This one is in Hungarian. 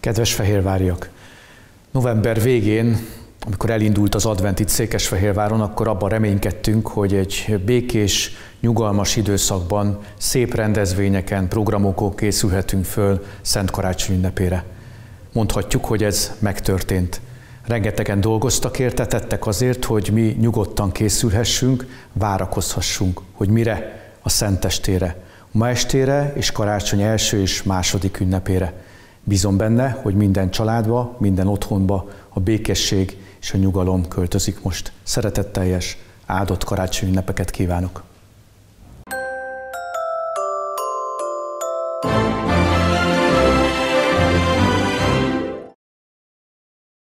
Kedves fehérváriak! November végén, amikor elindult az advent itt Székesfehérváron, akkor abban reménykedtünk, hogy egy békés, nyugalmas időszakban szép rendezvényeken, programokon készülhetünk föl Szent Karácsony ünnepére. Mondhatjuk, hogy ez megtörtént. Rengetegen dolgoztak érte, tettek azért, hogy mi nyugodtan készülhessünk, várakozhassunk, hogy mire? A Szentestére, ma estére és karácsony első és második ünnepére. Bízom benne, hogy minden családba, minden otthonba a békesség és a nyugalom költözik most. Szeretetteljes, áldott karácsonyi ünnepeket kívánok!